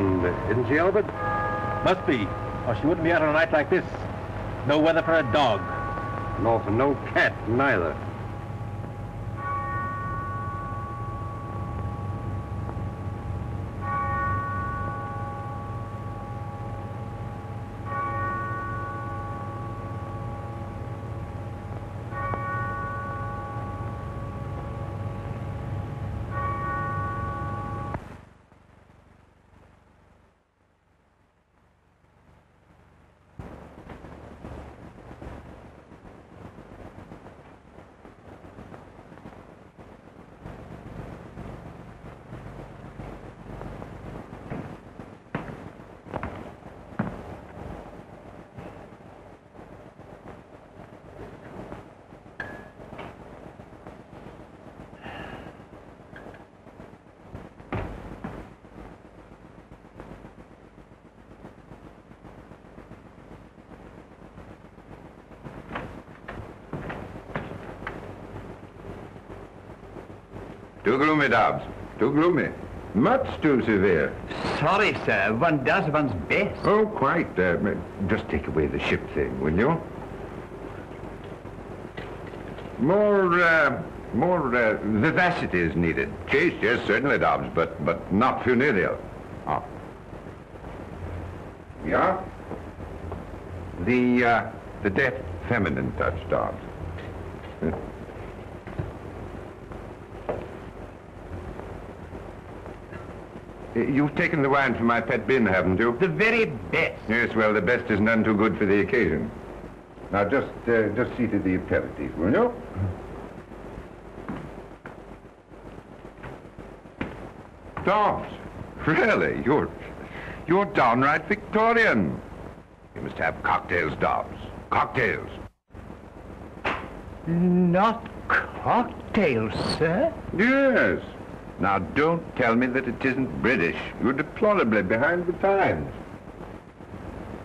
one, isn't she, Albert? Must be, or she wouldn't be out on a night like this. No weather for a dog. Nor for no cat, neither. Too gloomy, Dobbs. Too gloomy. Much too severe. Sorry, sir. One does one's best. Oh, quite. Uh, just take away the ship thing, will you? More, uh, more uh, vivacity is needed. Chase, yes, certainly, Dobbs, but, but not funereal. Oh. Yeah? The, uh, the deft feminine touch, Dobbs. You've taken the wine from my pet bin, haven't you? The very best. Yes, well, the best is none too good for the occasion. Now, just, uh, just see to the aperitif, will you? Dobbs, really, you're, you're downright Victorian. You must have cocktails, Dobbs. Cocktails. Not cocktails, sir? Yes. Now, don't tell me that it isn't British. You're deplorably behind the times.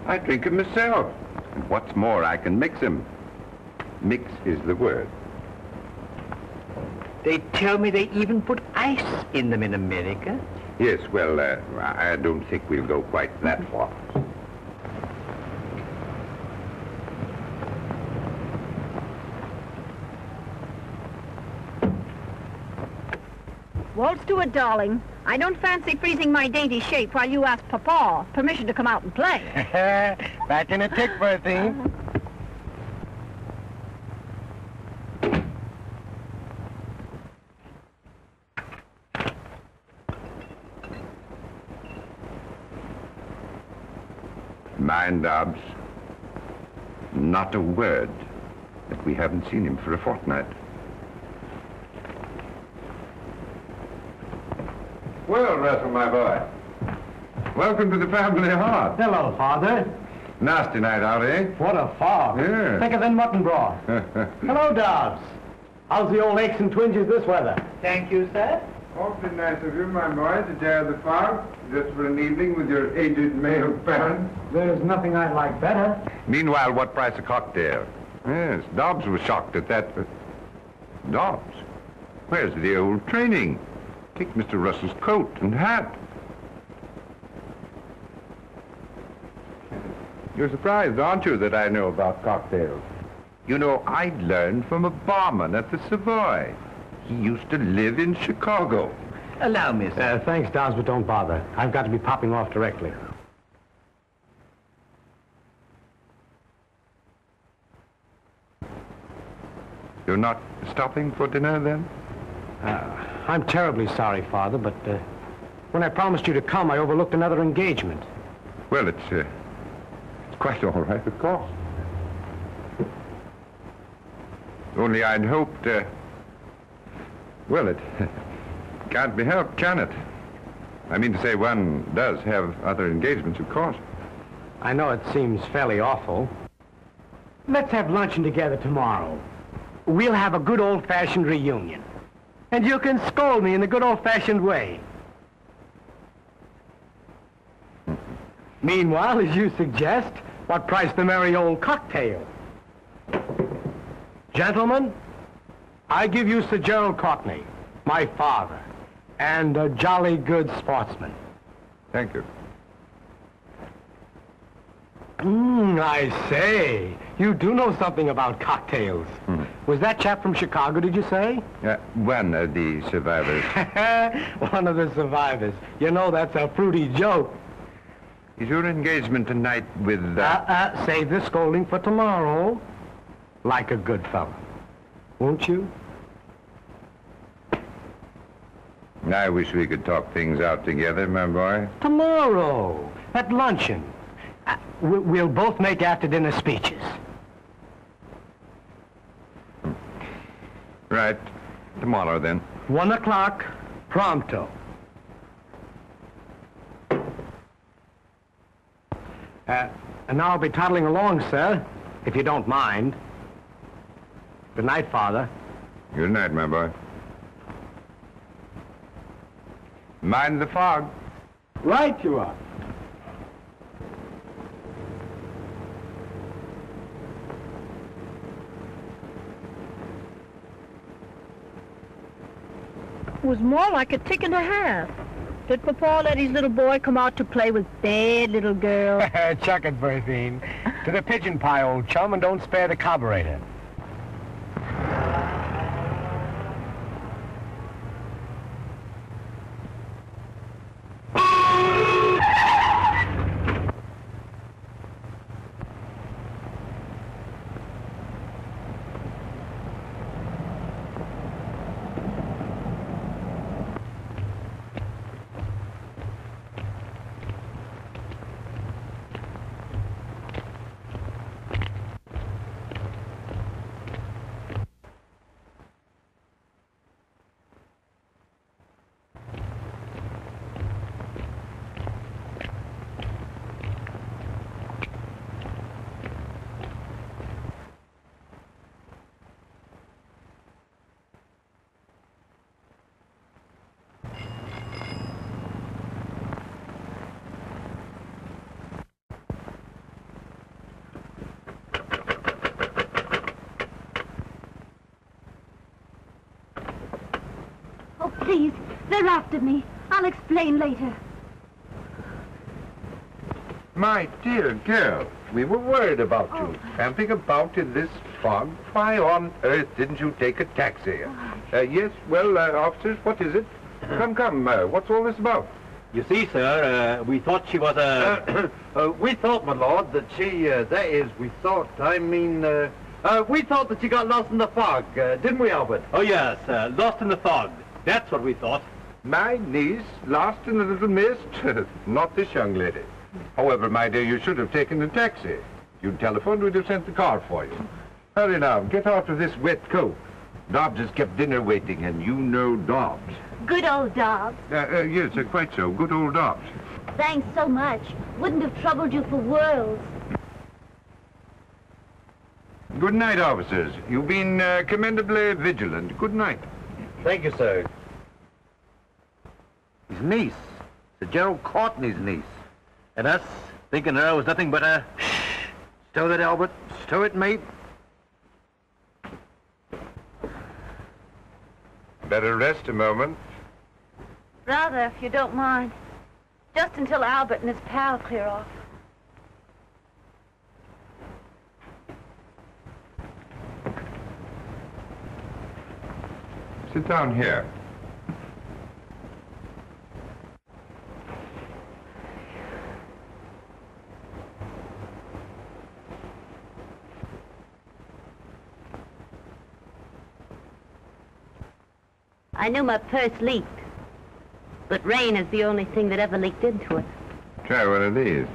I drink 'em myself. And what's more, I can mix 'em. Mix is the word. They tell me they even put ice in them in America. Yes, well, uh, I don't think we'll go quite that far. Walt Stewart, darling, I don't fancy freezing my dainty shape while you ask Papa permission to come out and play. Back in a tick, Bertie. Uh-huh. Mind, Dobbs, not a word that we haven't seen him for a fortnight. Well, Russell, my boy. Welcome to the family hearth. Hello, Father. Nasty night out, eh? What a fog. Yeah. Thicker than mutton broth. Hello, Dobbs. How's the old aches and twinges this weather? Thank you, sir. Awfully nice of you, my boy, to dare the fog, just for an evening with your aged male parents. There's nothing I'd like better. Meanwhile, what price a cocktail? Yes, Dobbs was shocked at that. but- Dobbs? Where's the old training? Take Mr. Russell's coat and hat. You're surprised, aren't you, that I know about cocktails? You know, I learned from a barman at the Savoy. He used to live in Chicago. Allow me, sir. Uh, thanks, Dobbs, but don't bother. I've got to be popping off directly. You're not stopping for dinner, then? Uh, I'm terribly sorry, Father, but uh, when I promised you to come, I overlooked another engagement. Well, it's, uh, it's quite all right, of course. Only I'd hoped, uh, well, it can't be helped, can it? I mean to say one does have other engagements, of course. I know it seems fairly awful. Let's have luncheon together tomorrow. We'll have a good old-fashioned reunion. And you can scold me in the good old-fashioned way. Meanwhile, as you suggest, what price the merry old cocktail? Gentlemen, I give you Sir Gerald Courtney, my father, and a jolly good sportsman. Thank you. Hmm, I say. You do know something about cocktails. Hmm. Was that chap from Chicago, did you say? Uh, one of the survivors. One of the survivors. You know, that's a fruity joke. Is your engagement tonight with... Uh, Uh... uh, save the scolding for tomorrow. Like a good fellow. Won't you? I wish we could talk things out together, my boy. Tomorrow, at luncheon. Uh, we- we'll both make after-dinner speeches. Right. Tomorrow, then. One o'clock, pronto. Uh, and now I'll be toddling along, sir, if you don't mind. Good night, Father. Good night, my boy. Mind the fog. Right you are. Was more like a tick and a half. Did Papa let his little boy come out to play with bad little girls? Chuck it, Berthine. To the pigeon pie, old chum, and don't spare the carburetor. Oh, please. They're after me. I'll explain later. My dear girl, we were worried about you. Camping about in this fog. Why on earth didn't you take a taxi? Uh, yes, well, uh, officers, what is it? Come, come, uh, what's all this about? You see, sir, uh, we thought she was a... Uh, we thought, my lord, that she, uh, that is, we thought, I mean, uh, uh, we thought that she got lost in the fog, uh, didn't we, Albert? oh, yes, uh, lost in the fog. That's what we thought. My niece, lost in a little mist? Not this young lady. However, my dear, you should have taken a taxi. You'd telephoned, we'd have sent the car for you. Hurry now, get out of this wet coat. Dobbs has kept dinner waiting, and you know Dobbs. Good old Dobbs. Uh, uh, yes, uh, quite so. Good old Dobbs. Thanks so much. Wouldn't have troubled you for worlds. Good night, officers. You've been uh, commendably vigilant. Good night. Thank you, sir. His niece, Sir Gerald Courtney's niece. And us, thinking her was nothing but a... Shh! Stow it, Albert. Stow it, mate. Better rest a moment. Rather, if you don't mind. Just until Albert and his pal clear off. Sit down here. I knew my purse leaked. But rain is the only thing that ever leaked into it. Try what it is.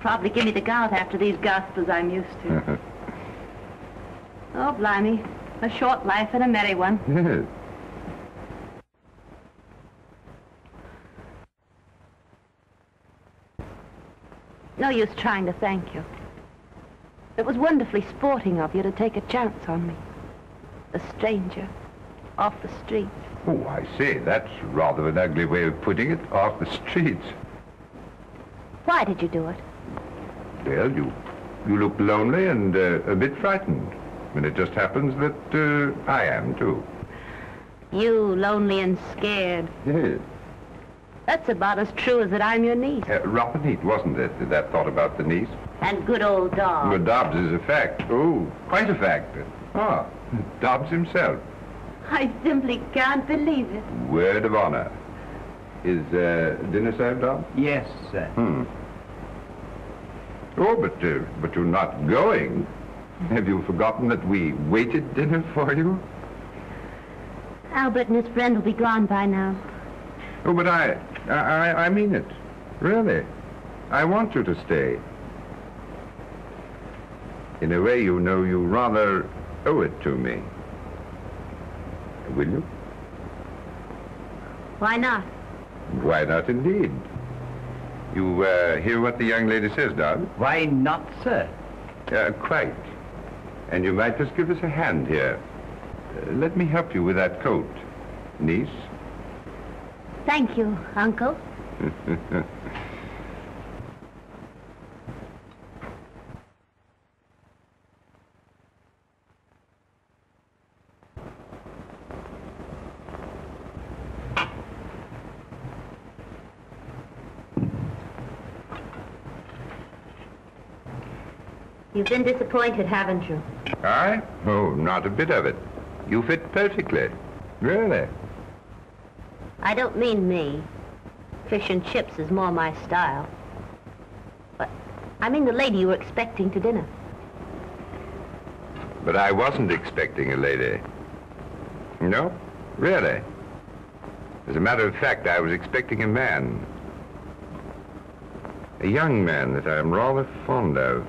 Probably give me the gout after these gospels I'm used to. oh, blimey. A short life and a merry one. yes. No use trying to thank you. It was wonderfully sporting of you to take a chance on me. A stranger. Off the street. Oh, I say, that's rather an ugly way of putting it. Off the streets. Why did you do it? Well, you, you look lonely and uh, a bit frightened. And it just happens that uh, I am, too. You, lonely and scared. Yes. That's about as true as that I'm your niece. Uh, neat, wasn't it, that thought about the niece? And good old Dobbs. But Dobbs is a fact. Oh, quite a fact. Ah, Dobbs himself. I simply can't believe it. Word of honor. Is uh, dinner served, Dobbs? Yes, sir. Hmm. Oh, but, uh, but you're not going. Have you forgotten that we waited dinner for you? Albert and his friend will be gone by now. Oh, but I, I, I mean it. Really. I want you to stay. In a way, you know, you rather owe it to me. Will you? Why not? Why not, indeed? You uh, hear what the young lady says, Dobbs? Why not, sir? Uh, quite. And you might just give us a hand here. Uh, let me help you with that coat, niece. Thank you, Uncle. You've been disappointed, haven't you? I? Oh, not a bit of it. You fit perfectly. Really? I don't mean me. Fish and chips is more my style. But I mean the lady you were expecting to dinner. But I wasn't expecting a lady. No? Really? As a matter of fact, I was expecting a man. A young man that I'm rather fond of.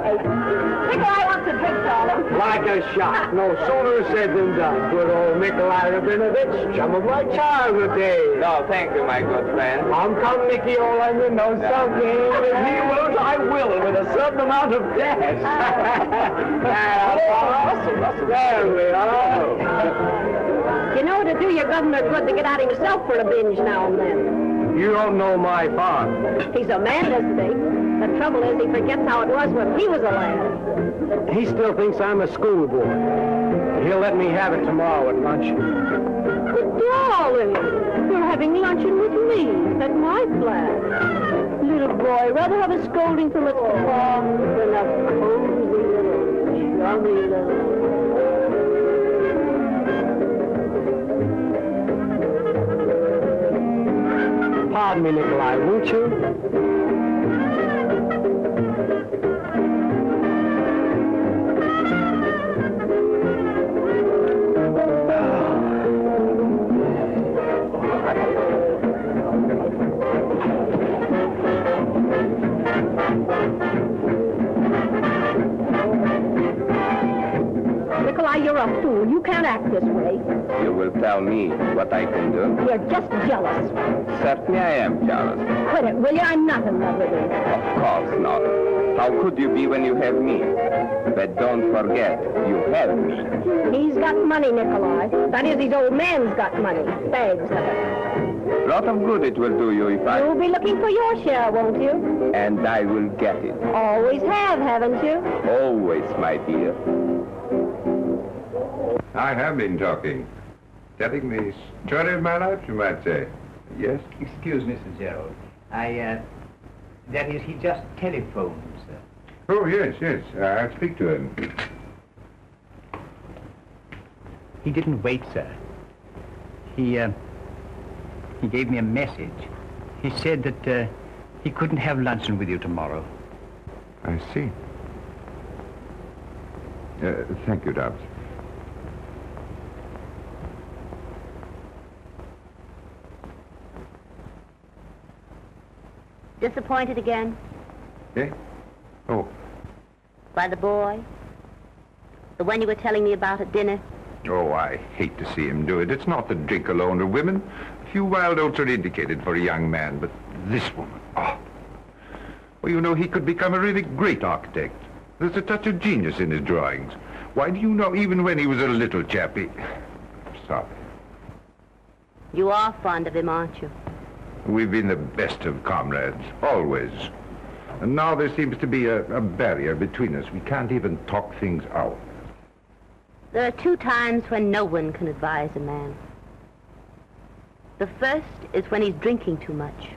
Nikolai. Nikolai wants a drink, darling. like a shot. No sooner said than done. Good old Nikolai Rabinovich, chum of my childhood days. No, thank you, my good friend. I'm come, Nicky, old onion, no something. If he won't, I will, and with a certain amount of gas. Ah. there we are. You know, it'd do your governor good to get out himself for a binge now and then. You don't know my father. He's a man, isn't he? The trouble is he forgets how it was when he was a lad. He still thinks I'm a schoolboy. He'll let me have it tomorrow at lunch. But darling, you're having luncheon with me at my flat. Little boy, rather have a scolding from its papa than a cozy little, chummy little... Pardon me, Nikolai, won't you? You're a fool. You can't act this way. You will tell me what I can do? You're just jealous. Certainly I am jealous. Quit it, will you? I'm not in love with you. Of course not. How could you be when you have me? But don't forget, you have me. He's got money, Nikolai. That is, his old man's got money. Bags of it. Lot of good it will do you if I... You'll be looking for your share, won't you? And I will get it. Always have, haven't you? Always, my dear. I have been talking. Telling the story of my life, you might say. Yes? Excuse me, Sir Gerald. I, uh, that is, he just telephoned, sir. Oh, yes, yes. Uh, I'll speak to him. He didn't wait, sir. He, uh, he gave me a message. He said that, uh, he couldn't have luncheon with you tomorrow. I see. Uh, thank you, Dobbs. Disappointed again? Eh? Oh, By the boy? The one you were telling me about at dinner? Oh, I hate to see him do it. It's not the drink alone or women. A few wild oats are indicated for a young man, but this woman, oh. Well, you know, he could become a really great architect. There's a touch of genius in his drawings. Why do you know, even when he was a little chappy... Sorry. You are fond of him, aren't you? We've been the best of comrades, always. And now there seems to be a, a barrier between us. We can't even talk things out. There are two times when no one can advise a man. The first is when he's drinking too much.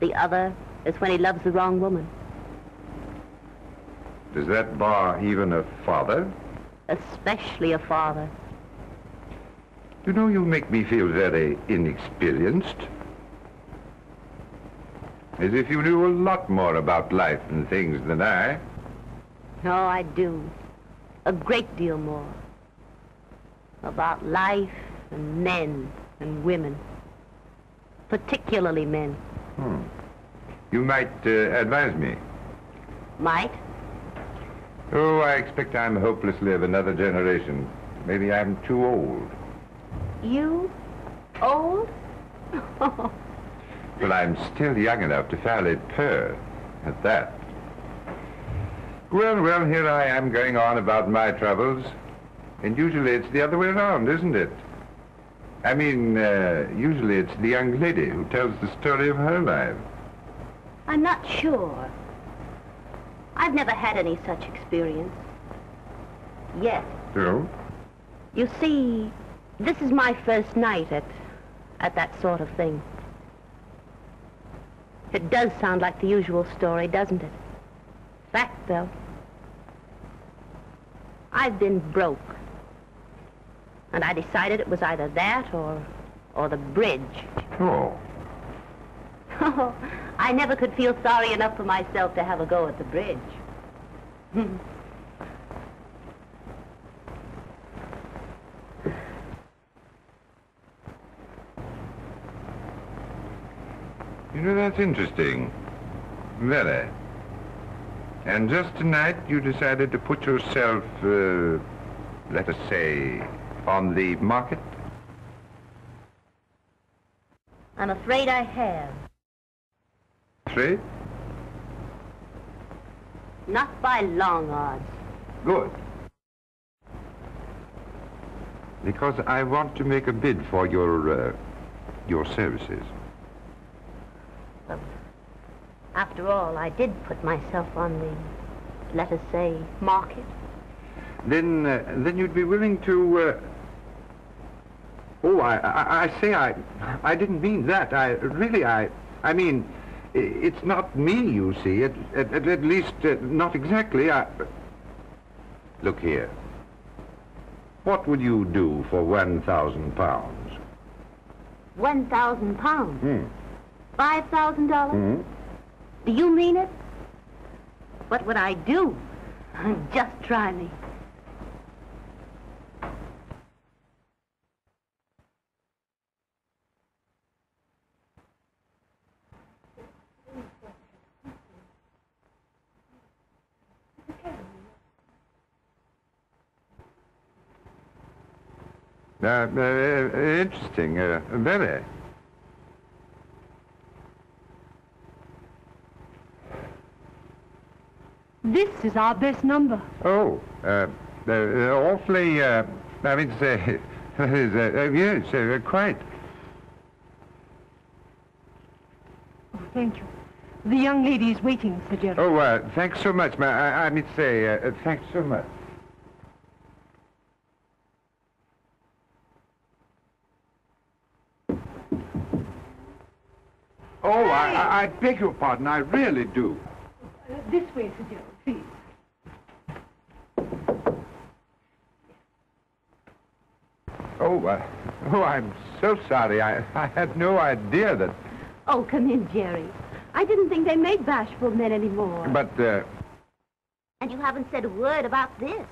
The other is when he loves the wrong woman. Does that bar even a father? Especially a father. You know, you make me feel very inexperienced. As if you knew a lot more about life and things than I. No, I do. A great deal more. About life and men and women. Particularly men. Hmm. You might uh, advise me. Might? Oh, I expect I'm hopelessly of another generation. Maybe I'm too old. You? Old? Well, I'm still young enough to fairly purr at that. Well, well, here I am going on about my troubles. And usually it's the other way around, isn't it? I mean, uh, usually it's the young lady who tells the story of her life. I'm not sure. I've never had any such experience. Yet. So? You see, this is my first night at, at that sort of thing. It does sound like the usual story, doesn't it? Fact, though. I've been broke. And I decided it was either that or, or the bridge. Oh. Oh, I never could feel sorry enough for myself to have a go at the bridge. You know, that's interesting. Very. And just tonight you decided to put yourself, uh, let us say, on the market? I'm afraid I have. Trade? Not by long odds. Good. Because I want to make a bid for your, uh, your services. After all, I did put myself on the, let us say, market. Then, uh, then you'd be willing to, uh... Oh, I, I, I say I, I didn't mean that. I, really, I, I mean, it's not me, you see. At, at, at- least, uh, not exactly. I... Look here. What would you do for 1,000 pounds? One thousand pounds. Hmm. Five thousand dollars? Hmm? Do you mean it? What would I do? Just try me. Uh, uh, interesting. Uh, very. This is our best number. Oh, uh, uh, awfully, uh, I mean to say, uh, uh, yes, uh, quite. Oh, thank you. The young lady is waiting, Sir Gerald. Oh, uh, thanks so much, ma. I, I mean to say, uh, uh, thanks so much. Oh, I, I, I beg your pardon. I really do. Uh, this way, Sir Gerald, please. Oh, uh, oh, I'm so sorry. I, I had no idea that. Oh, come in, Jerry. I didn't think they made bashful men anymore. But, uh, And you haven't said a word about this.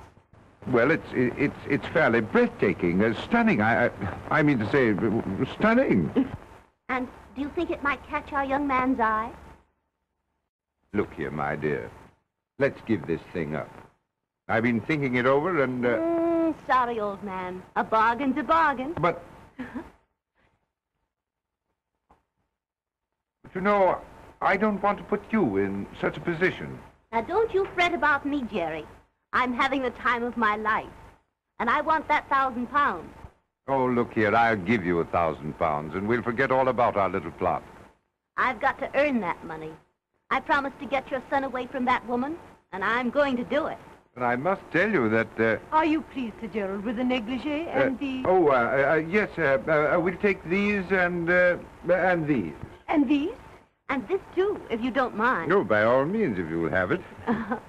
well, it's it's it's fairly breathtaking, uh, stunning. I, I I mean to say, stunning. And do you think it might catch our young man's eye? Look here, my dear. Let's give this thing up. I've been thinking it over and, uh, Mm, sorry, old man. A bargain's a bargain. but... but you know, I don't want to put you in such a position. Now, don't you fret about me, Jerry. I'm having the time of my life. And I want that thousand pounds. Oh, look here, I'll give you a thousand pounds, and we'll forget all about our little plot. I've got to earn that money. I promised to get your son away from that woman, and I'm going to do it. But I must tell you that, uh, Are you pleased, Sir Gerald, with the negligee uh, and the... oh, uh, uh, yes, uh, uh, we'll take these and, uh, and these. And these? And this, too, if you don't mind. No, by all means, if you'll have it.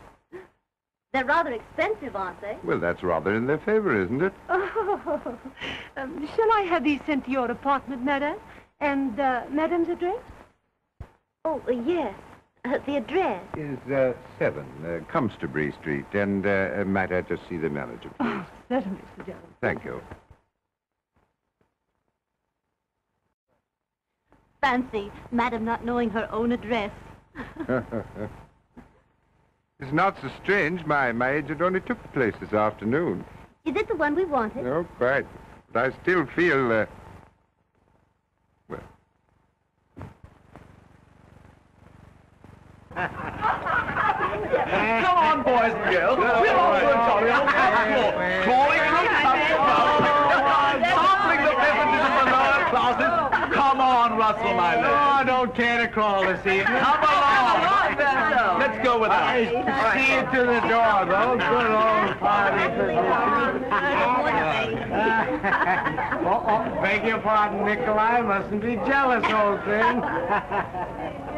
They're rather expensive, aren't they? Well, that's rather in their favor, isn't it? Oh, um, shall I have these sent to your apartment, madame? And uh, madame's address? Oh, uh, yes. Uh, the address. Is uh, 7, uh, Cumsterbury Street, and uh, might I just see the manager, please? Oh, certainly, Sir Gerald. Thank you. Fancy, Madam not knowing her own address. it's not so strange. My, my agent only took the place this afternoon. Is it the one we wanted? No, quite. But I still feel, uh, Come on, boys and girls. We're all for a jolly old explore. Clawing the Sampling the beverages of the lower classes. Come on, Russell, my lad. Oh, I don't care to crawl this evening. Come along. Let's go with us. See you to the door, though. Good old party. oh, oh, beg your pardon, Nikolai. Mustn't be jealous, old thing.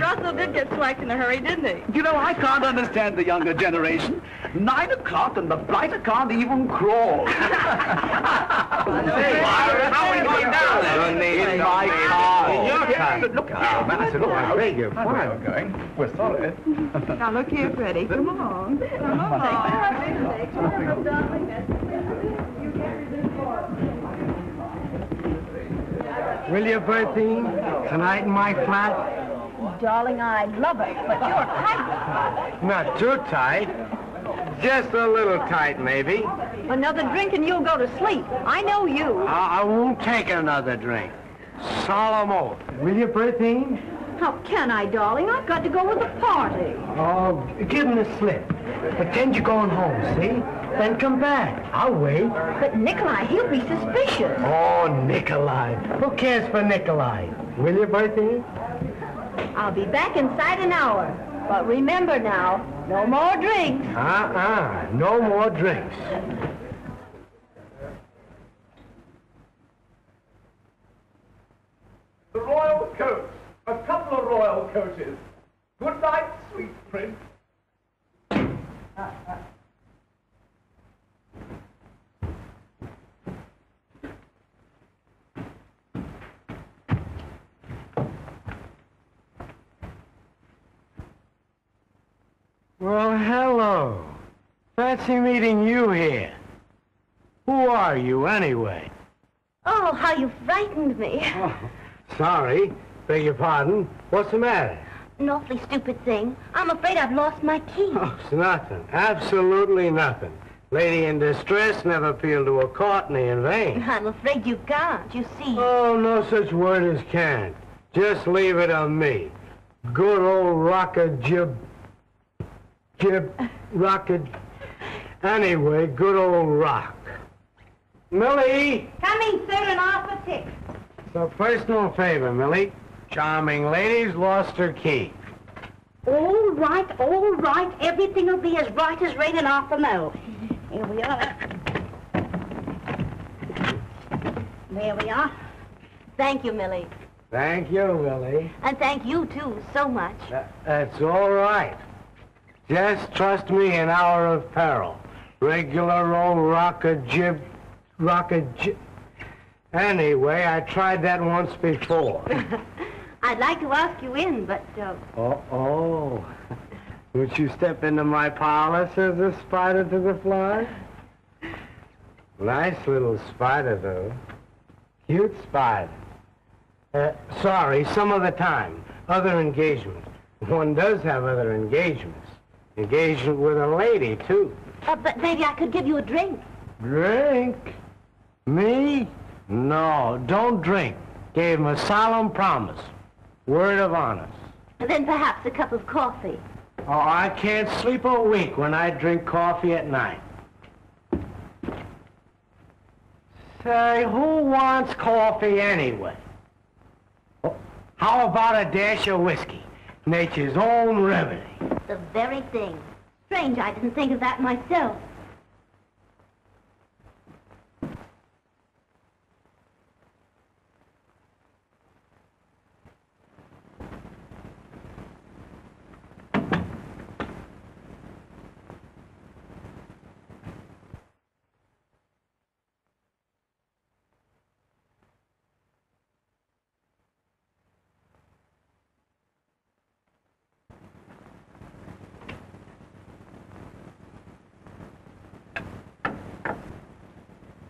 Russell did get slacked in a hurry, didn't he? You know, I can't understand the younger generation. Nine o'clock and the blighter can't even crawl. Hey, how are we going down there? In my car. In your car? Look, oh, man, I said, look, I beg your pardon. We're going. We're sorry. Now, look here, Freddie. Come along. Come Will you, Berthine? Tonight in my flat? Darling, I love it, but you're tight. Not too tight. Just a little tight, maybe. Another drink and you'll go to sleep. I know you. I, I won't take another drink. Solemn oath. Will you, Berthine? How can I, darling? I've got to go with the party. Oh, give him the slip. Pretend you're going home, see? Then come back. I'll wait. But Nikolai, he'll be suspicious. Oh, Nikolai. Who cares for Nikolai? Will you, Berthine? I'll be back inside an hour. But remember now, no more drinks. Uh-uh. No more drinks. The royal coach. A couple of royal coaches. Good night, sweet prince. Well, hello. Fancy meeting you here. Who are you, anyway? Oh, how you frightened me. Oh, sorry. Beg your pardon. What's the matter? An awfully stupid thing. I'm afraid I've lost my key. Oh, it's nothing. Absolutely nothing. Lady in distress never appealed to a Courtney in vain. I'm afraid you can't. You see. Oh, no such word as can't. Just leave it on me. Good old rocker jib... Jib... Rocket... Anyway, good old rock. Millie! Coming, sir, and off a tick. It's a personal favor, Millie. Charming lady's lost her key. All right, all right. Everything will be as right as rain in half a know. Here we are. There we are. Thank you, Millie. Thank you, Millie. And thank you, too, so much. Tha- That's all right. Just trust me in hour of peril. Regular old rocker jib... Rocker jib... Anyway, I tried that once before. I'd like to ask you in, but, uh, Oh, oh. Would you step into my parlor, says the spider to the fly? Nice little spider, though. Cute spider. Uh, sorry, some other time. Other engagements. One does have other engagements. Engagement with a lady, too. Uh, but maybe I could give you a drink. Drink? Me? No, don't drink. Gave him a solemn promise. Word of honor. And then perhaps a cup of coffee. Oh, I can't sleep a wink when I drink coffee at night. Say, who wants coffee anyway? Oh, how about a dash of whiskey? Nature's own remedy. The very thing. Strange I didn't think of that myself.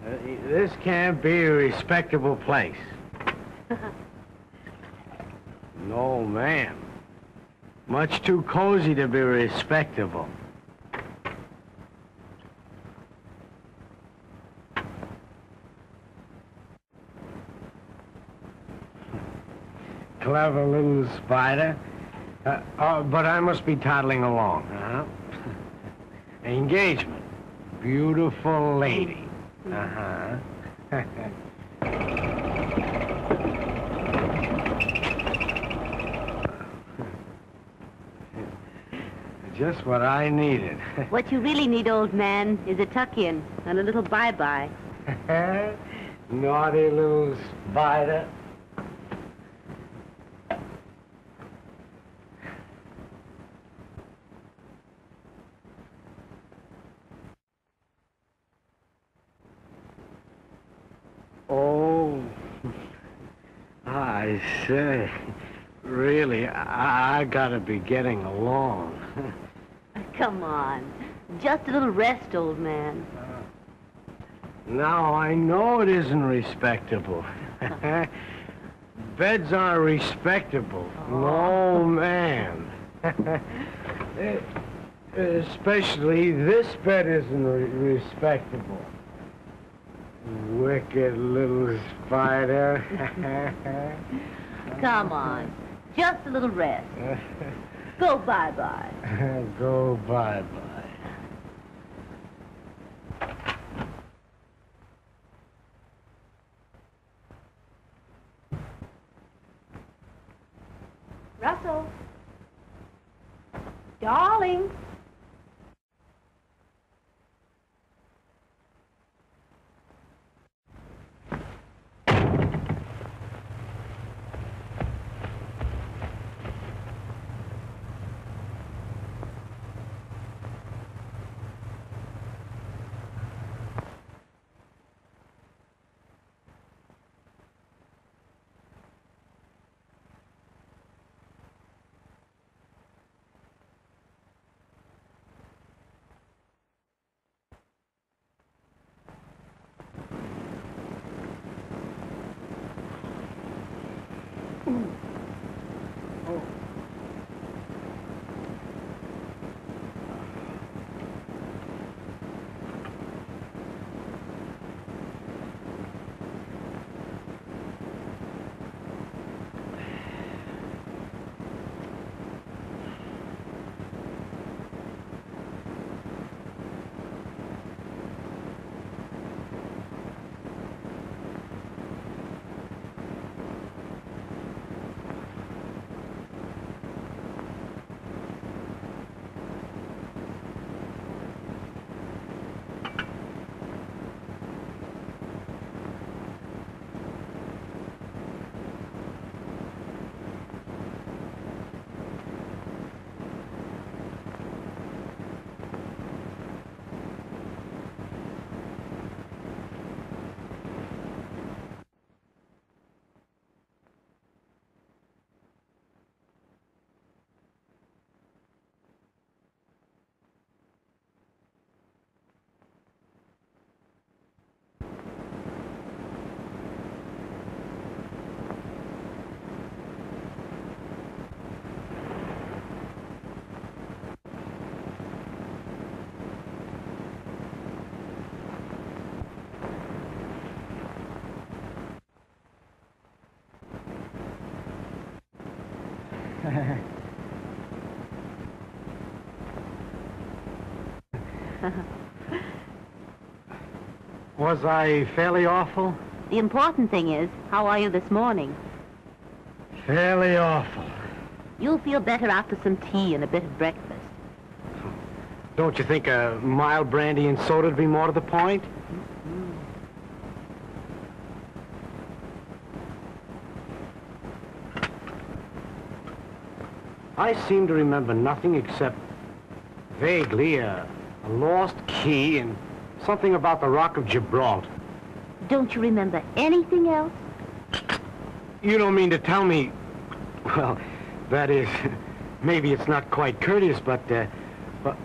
Uh, this can't be a respectable place. no, ma'am. Much too cozy to be respectable. Clever little spider. Uh, uh, but I must be toddling along, huh? Engagement. Beautiful lady. Uh-huh. Just what I needed. What you really need, old man, is a tuck-in and a little bye-bye. Naughty little spider. Oh, I say, really, I gotta be getting along. Come on. Just a little rest, old man. Uh, now, I know it isn't respectable. Beds aren't respectable. Oh. No, man. Especially this bed isn't re- respectable. Wicked little spider. Come on. Just a little rest. Go bye-bye. Go bye-bye. Russell. Darling. Was I fairly awful? The important thing is, how are you this morning? Fairly awful. You'll feel better after some tea and a bit of breakfast. Don't you think a mild brandy and soda would be more to the point? I seem to remember nothing except vaguely a, a lost key and something about the Rock of Gibraltar. Don't you remember anything else? You don't mean to tell me... Well, that is... Maybe it's not quite courteous, but... Uh, but...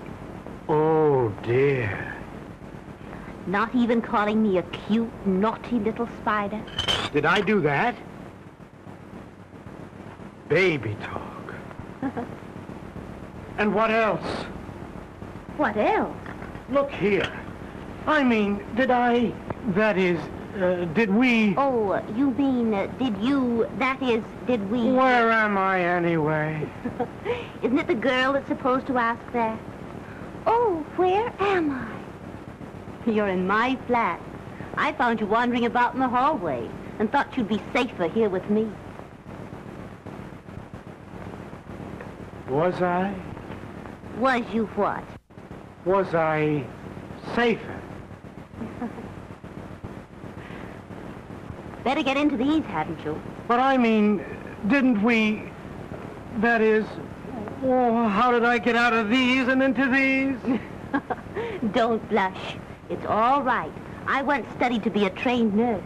Oh, dear. Not even calling me a cute, naughty little spider? Did I do that? Baby talk. and what else? What else? Look here. I mean, did I... That is, uh, did we... Oh, you mean, uh, did you, that is, did we... Where am I, anyway? Isn't it the girl that's supposed to ask that? Oh, where am I? You're in my flat. I found you wandering about in the hallway and thought you'd be safer here with me. Was I? Was you what? Was I safer? Better get into these, hadn't you? But I mean, didn't we... That is... Oh, how did I get out of these and into these? Don't blush. It's all right. I once studied to be a trained nurse.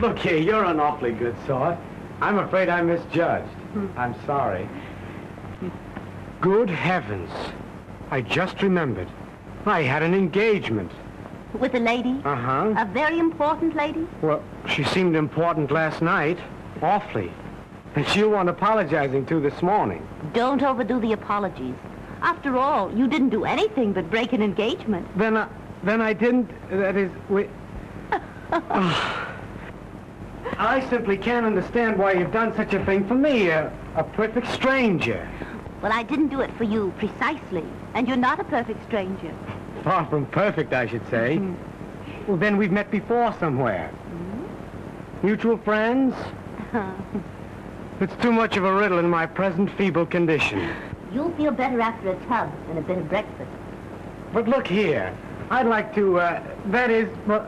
Look here, you're an awfully good sort. I'm afraid I misjudged. Hmm. I'm sorry. Good heavens. I just remembered. I had an engagement. With a lady? Uh-huh. A very important lady? Well, she seemed important last night. Awfully. And she'll want apologizing to this morning. Don't overdo the apologies. After all, you didn't do anything but break an engagement. Then I, then I didn't, that is, we... Ah. I simply can't understand why you've done such a thing for me, a, a perfect stranger. Well, I didn't do it for you, precisely. And you're not a perfect stranger. Far from perfect, I should say. Mm-hmm. well, then we've met before somewhere. Mm-hmm. Mutual friends? Uh-huh. It's too much of a riddle in my present feeble condition. You'll feel better after a tub and a bit of breakfast. But look here, I'd like to, uh, that is, well,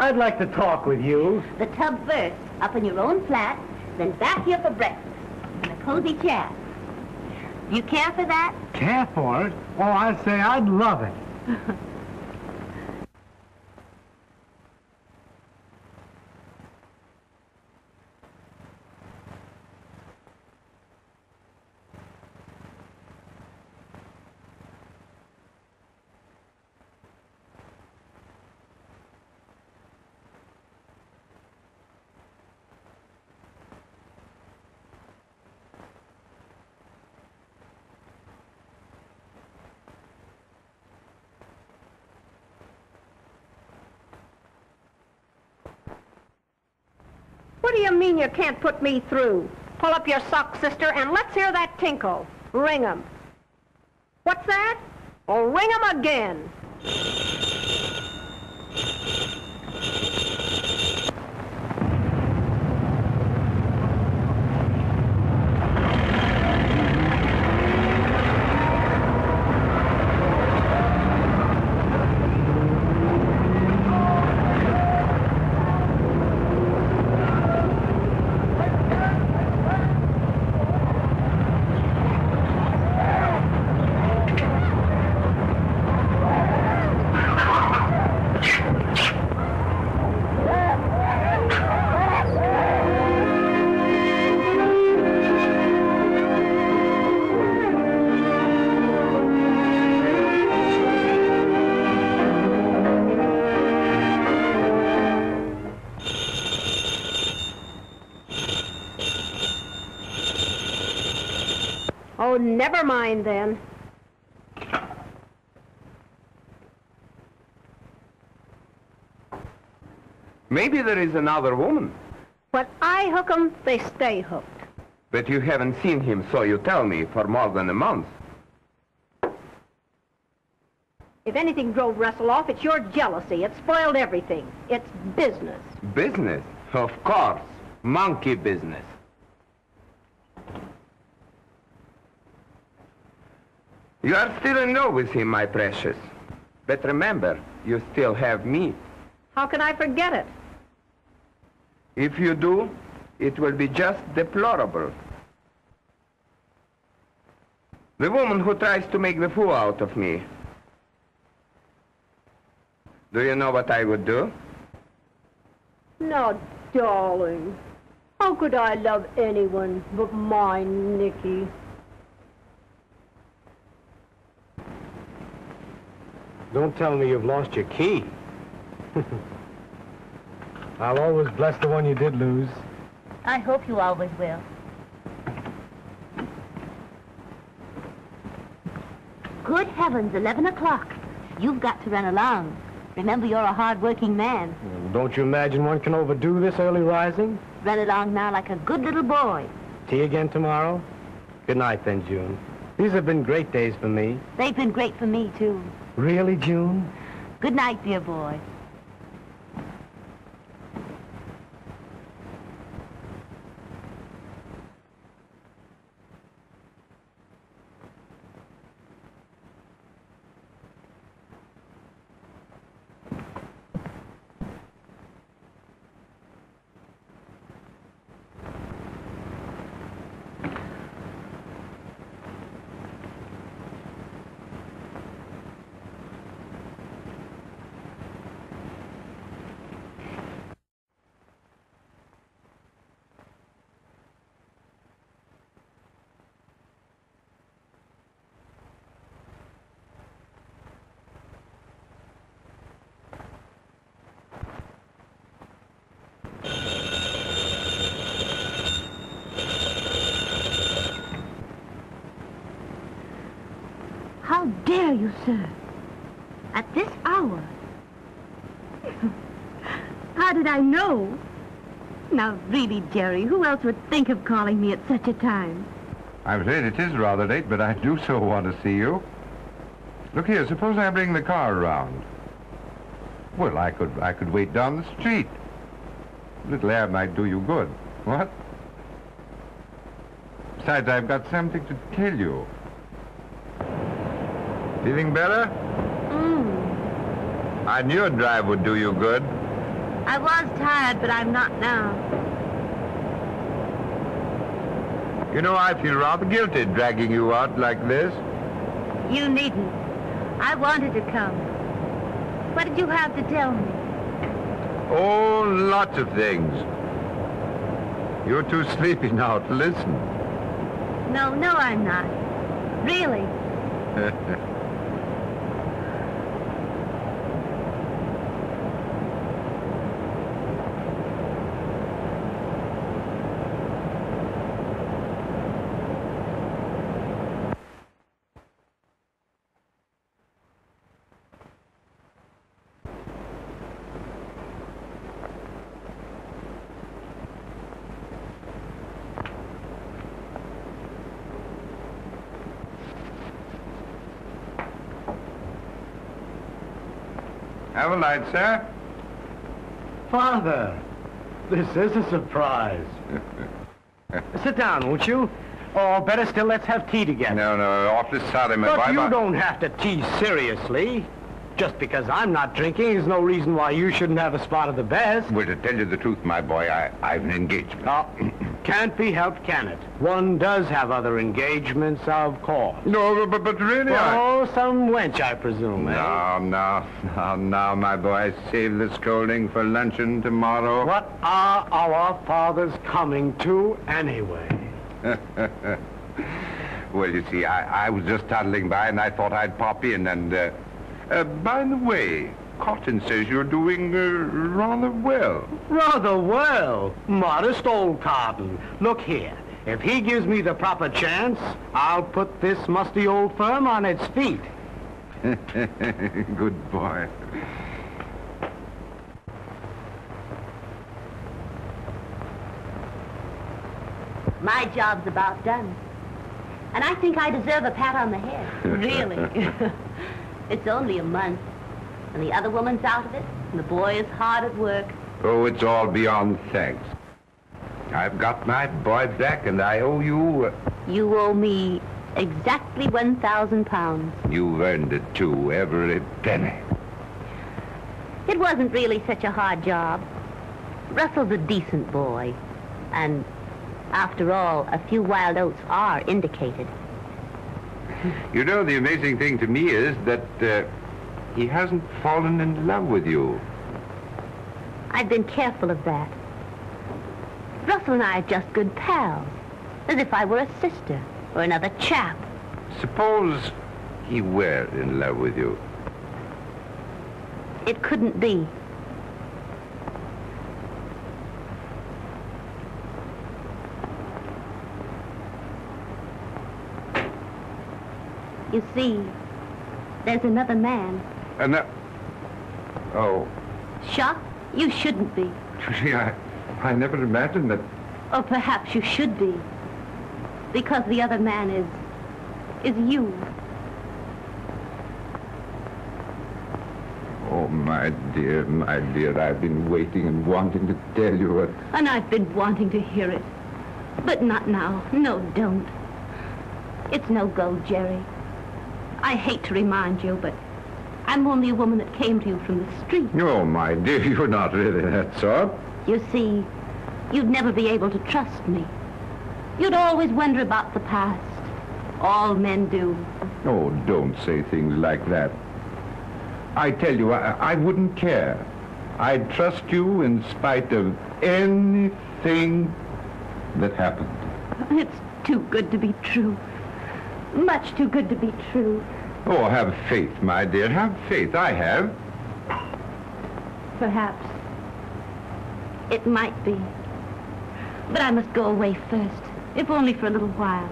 I'd like to talk with you. The tub first, up in your own flat, then back here for breakfast. In a cozy chair. You care for that? Care for it? Oh, I'd say I'd love it. do you mean you can't put me through? Pull up your socks, sister, and let's hear that tinkle. Ring 'em. What's that? Oh, ring 'em again. Never mind then. Maybe there is another woman. When I hook 'em, they stay hooked. But you haven't seen him, so you tell me, for more than a month. If anything drove Russell off, it's your jealousy. It spoiled everything. It's business. Business? Of course. Monkey business. You are still in love with him, my precious. But remember, you still have me. How can I forget it? If you do, it will be just deplorable. The woman who tries to make the fool out of me. Do you know what I would do? Now, darling, how could I love anyone but my Nicky? Don't tell me you've lost your key. I'll always bless the one you did lose. I hope you always will. Good heavens, 11 o'clock. You've got to run along. Remember, you're a hard-working man. Well, don't you imagine one can overdo this early rising? Run along now like a good little boy. Tea again tomorrow? Good night then, June. These have been great days for me. They've been great for me, too. Really, June? Good night, dear boy. How dare you, sir? At this hour? How did I know? Now, really, Jerry, who else would think of calling me at such a time? I'm afraid it is rather late, but I do so want to see you. Look here, suppose I bring the car around. Well, I could I could wait down the street. A little air might do you good. What? Besides, I've got something to tell you. Feeling better? Mm. I knew a drive would do you good. I was tired, but I'm not now. You know, I feel rather guilty dragging you out like this. You needn't. I wanted to come. What did you have to tell me? Oh, lots of things. You're too sleepy now to listen. No, no, I'm not. Really. Have a light, sir. Father, this is a surprise. Sit down, won't you? Or better still, let's have tea together. No, no, awfully sorry, my But boy. you don't have to tease seriously. Just because I'm not drinking is no reason why you shouldn't have a spot of the best. Well, to tell you the truth, my boy, I, I've an engagement. Oh, can't be helped, can it? One does have other engagements, of course. No, but, but really, I... Oh, some wench, I presume, eh? No, no, no, no, my boy. Save the scolding for luncheon tomorrow. What are our fathers coming to, anyway? well, you see, I, I was just toddling by, and I thought I'd pop in, and... Uh, uh, by the way, Cotton says you're doing uh, rather well. Rather well? Modest old Cotton. Look here. If he gives me the proper chance, I'll put this musty old firm on its feet. Good boy. My job's about done. And I think I deserve a pat on the head. really. it's only a month. And the other woman's out of it, and the boy is hard at work. Oh, it's all beyond thanks. I've got my boy back, and I owe you... Uh, You owe me exactly 1,000 pounds. you've earned it, too, every penny. It wasn't really such a hard job. Russell's a decent boy. And after all, a few wild oats are indicated. You know, the amazing thing to me is that uh, he hasn't fallen in love with you. I've been careful of that. Russell and I are just good pals, as if I were a sister or another chap. Suppose he were in love with you. It couldn't be. You see, there's another man. And that... Oh, Shocked? You shouldn't be. I, I never imagined that... Or perhaps you should be. Because the other man is... is you. Oh, my dear, my dear, I've been waiting and wanting to tell you what... And I've been wanting to hear it. But not now. No, don't. It's no go, Jerry. I hate to remind you, but I'm only a woman that came to you from the street. Oh, my dear, you're not really that sort. You see, you'd never be able to trust me. You'd always wonder about the past. All men do. Oh, don't say things like that. I tell you, I, I wouldn't care. I'd trust you in spite of anything that happened. It's too good to be true. Much too good to be true. Oh, have faith, my dear. Have faith. I have. Perhaps. It might be. But I must go away first, if only for a little while.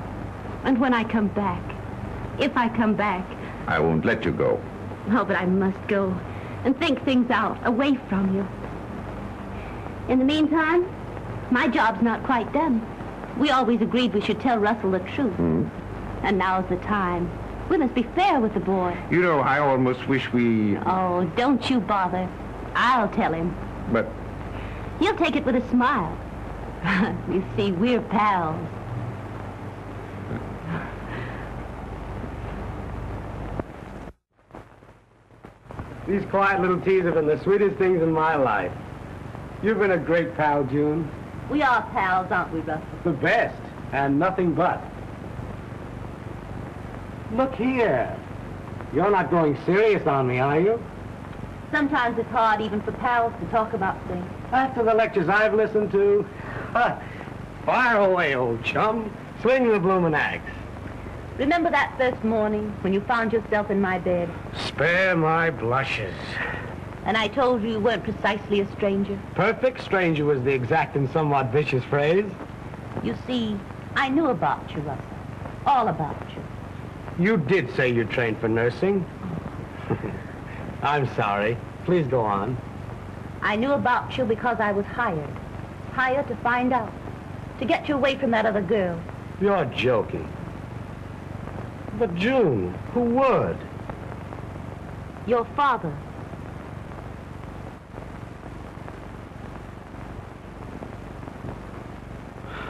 And when I come back, if I come back, I won't let you go. oh, but I must go and think things out away from you. In the meantime, my job's not quite done. We always agreed we should tell Russell the truth. Hmm? And now's the time. We must be fair with the boy. You know, I almost wish we... Oh, don't you bother. I'll tell him. But He'll take it with a smile. you see, we're pals. These quiet little teas have been the sweetest things in my life. You've been a great pal, June. We are pals, aren't we, Russell? The best, and nothing but. Look here. You're not going serious on me, are you? Sometimes it's hard even for pals to talk about things. After the lectures I've listened to, fire away, old chum. Swing the bloomin' axe. Remember that first morning when you found yourself in my bed Spare my blushes. and I told you you weren't precisely a stranger? Perfect stranger was the exact and somewhat vicious phrase. You see, I knew about you, Russell. All about you. You did say you trained for nursing. I'm sorry. Please go on. I knew about you because I was hired. Hired to find out. To get you away from that other girl. You're joking. But June, who would? Your father.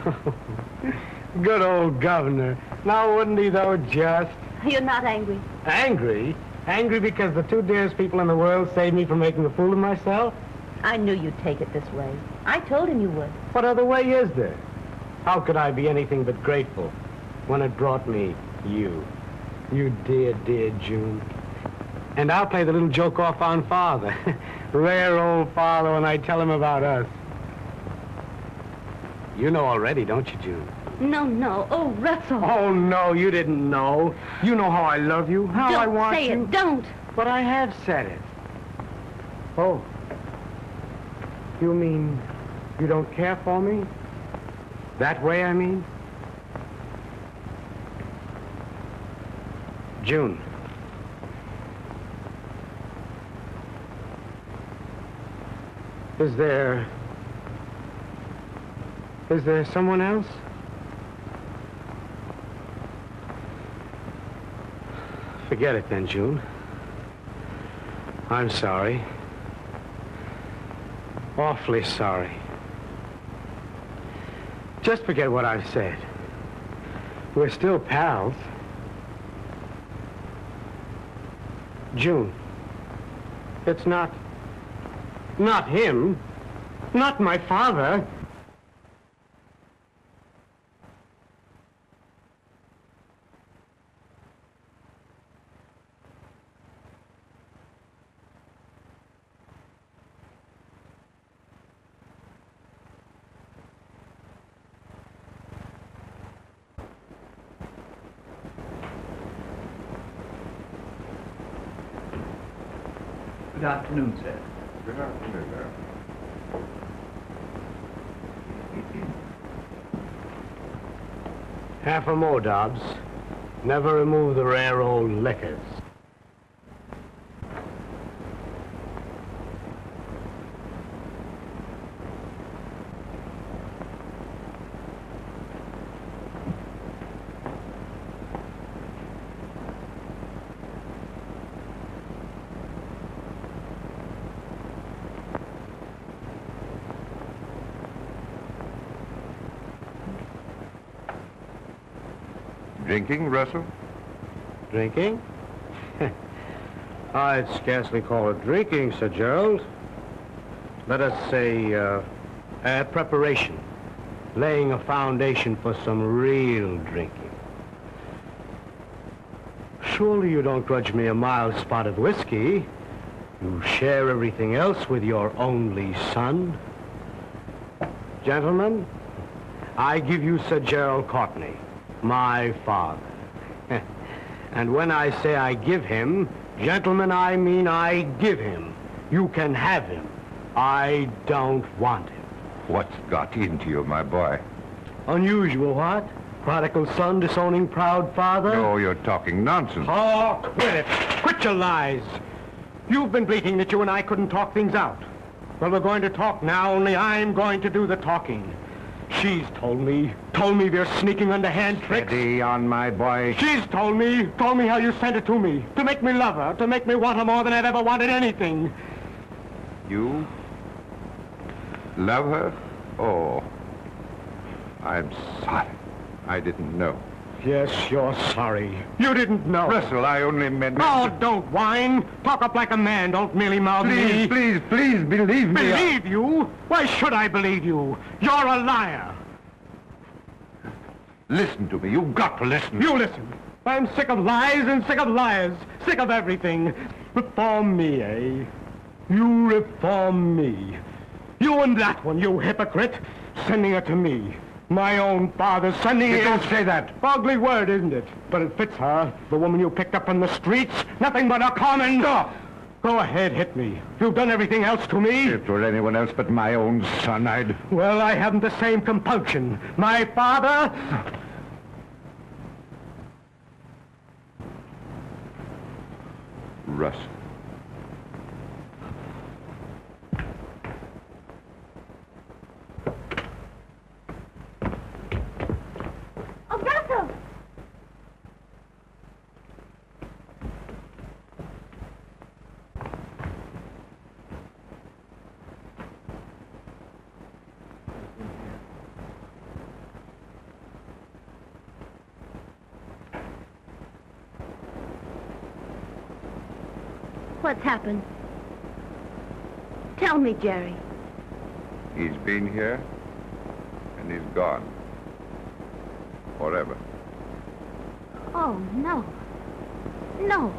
Good old governor. Now wouldn't he though just? You're not angry. Angry? Angry because the two dearest people in the world saved me from making a fool of myself? I knew you'd take it this way. I told him you would. What other way is there? How could I be anything but grateful when it brought me you? You dear, dear June. And I'll play the little joke off on Father. Rare old Father when I tell him about us. You know already, don't you, June? No, no. Oh, Russell. Oh, no, you didn't know. You know how I love you, how don't I want you. say you. it. Don't. But I have said it. Oh. You mean you don't care for me? That way, I mean? June. Is there... Is there someone else? Forget it then, June. I'm sorry. Awfully sorry. Just forget what I've said. We're still pals. June. It's not... Not him. Not my father. Afternoon, sir. Good afternoon, sir. Half a more, Dobbs. Never remove the rare old liquors. Drinking, Russell? Drinking? I'd scarcely call it drinking, Sir Gerald. Let us say, uh, a preparation. Laying a foundation for some real drinking. Surely you don't grudge me a mild spot of whiskey. You share everything else with your only son. Gentlemen, I give you Sir Gerald Courtney, my father. and when I say I give him, gentlemen, I mean I give him. You can have him. I don't want him. What's got into you, my boy? Unusual, what? Prodigal son disowning proud father? Oh, you're talking nonsense. Oh, quit it. Quit your lies. You've been bleating that you and I couldn't talk things out. Well, we're going to talk now, only I'm going to do the talking. She's told me, told me they're sneaking underhand tricks. Steady on, my boy. She's told me, told me how you sent it to me, to make me love her, to make me want her more than I've ever wanted anything. You love her? Oh, I'm sorry. I didn't know. Yes, you're sorry. You didn't know. Russell, I only meant... Oh, don't whine. Talk up like a man. Don't merely mouth please, me. please, please, believe me. Believe you? Why should I believe you? You're a liar. Listen to me. You've got to listen. You listen. I'm sick of lies and sick of liars. Sick of everything. Reform me, eh? You reform me. You and that one, you hypocrite. Sending her to me. My own father sending You it. don't say that. Ugly word, isn't it? But it fits her. The woman you picked up from the streets. Nothing but a common... Stop. Go ahead, hit me. You've done everything else to me. If it were anyone else but my own son, I'd... Well, I haven't the same compunction. My father... Russ. What's happened? Tell me, Jerry. He's been here, and he's gone. Forever. Oh, no. No.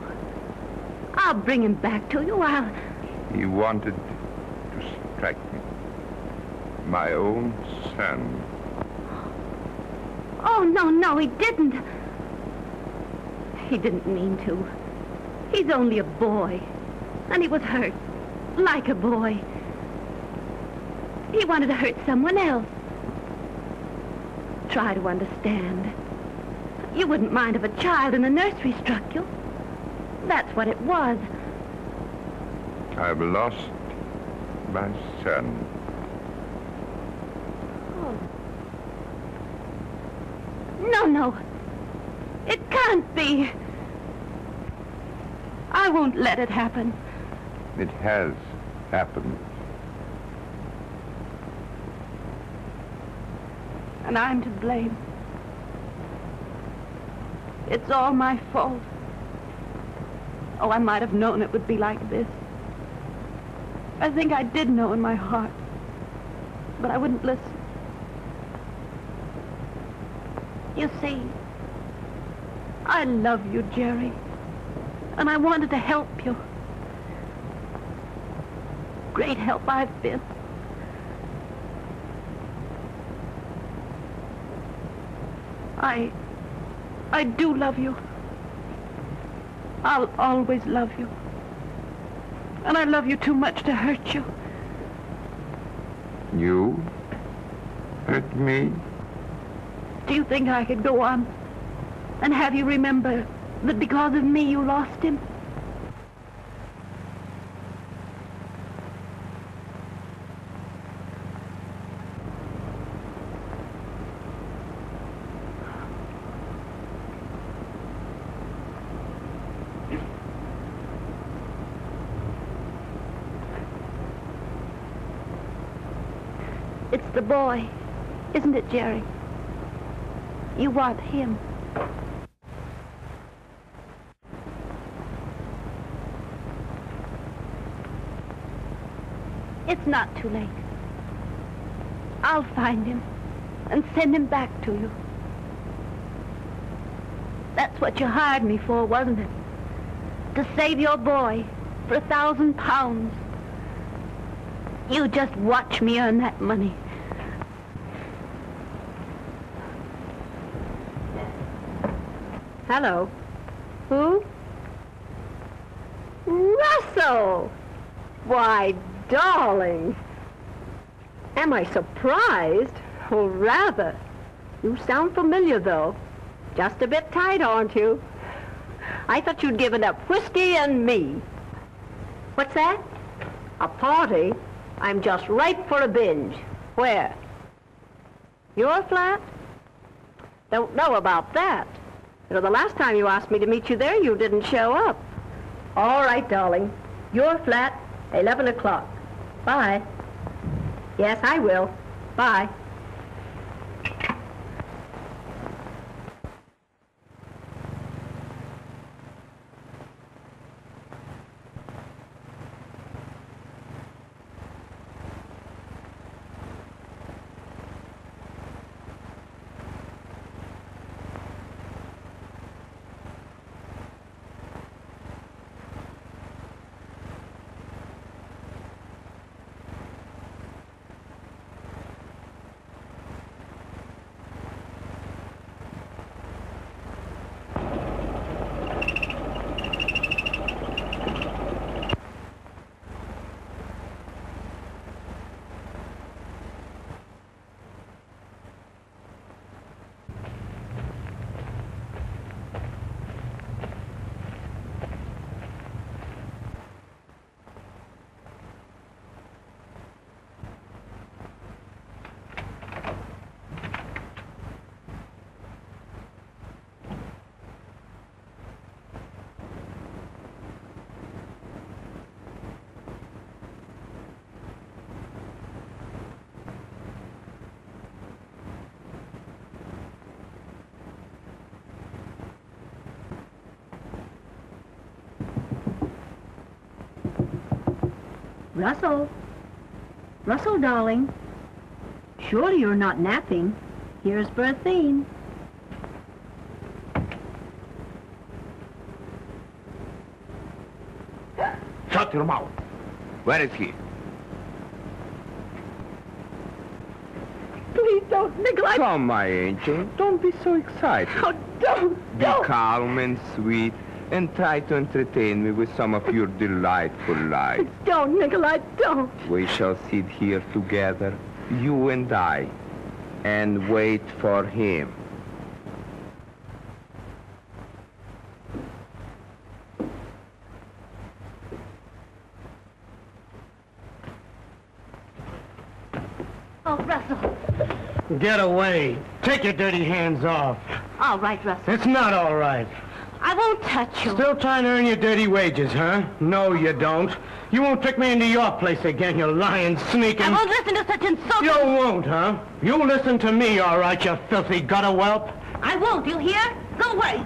I'll bring him back to you. I'll... He wanted to strike me. My own son. Oh, no, no, he didn't. He didn't mean to. He's only a boy. And he was hurt. Like a boy. He wanted to hurt someone else. Try to understand. You wouldn't mind if a child in the nursery struck you. That's what it was. I've lost my son. Oh. No, no. It can't be. I won't let it happen. It has happened. And I'm to blame. It's all my fault. Oh, I might have known it would be like this. I think I did know in my heart. But I wouldn't listen. You see, I love you, Jerry. And I wanted to help you. Great help I've been. I... I do love you. I'll always love you. And I love you too much to hurt you. You hurt me? Do you think I could go on and have you remember that because of me you lost him? It's the boy, isn't it, Jerry? You want him. It's not too late. I'll find him and send him back to you. That's what you hired me for, wasn't it? To save your boy for a thousand pounds. You just watch me earn that money. Hello. Who? Russell! Why, darling. Am I surprised? Oh, rather. You sound familiar, though. Just a bit tight, aren't you? I thought you'd given up whiskey and me. What's that? A party? I'm just ripe for a binge. Where? Your flat? Don't know about that. You know, the last time you asked me to meet you there, you didn't show up. All right, darling. Your flat, 11 o'clock. Bye. Yes, I will. Bye. Russell. Russell, darling. Surely you're not napping. Here's Berthine. Shut your mouth. Where is he? Please don't, Nikolai. Come, my angel. Don't be so excited. Oh, don't, Be don't. calm and sweet and try to entertain me with some of your delightful lies. Don't, Nikolai, don't. We shall sit here together, you and I, and wait for him. Oh, Russell. Get away. Take your dirty hands off. All right, Russell. It's not all right. I won't touch you. Still trying to earn your dirty wages, huh? No, you don't. You won't trick me into your place again, you lying, sneaking... I won't listen to such insulting... You won't, huh? You listen to me, all right, you filthy gutter whelp. I won't, you hear? Go away.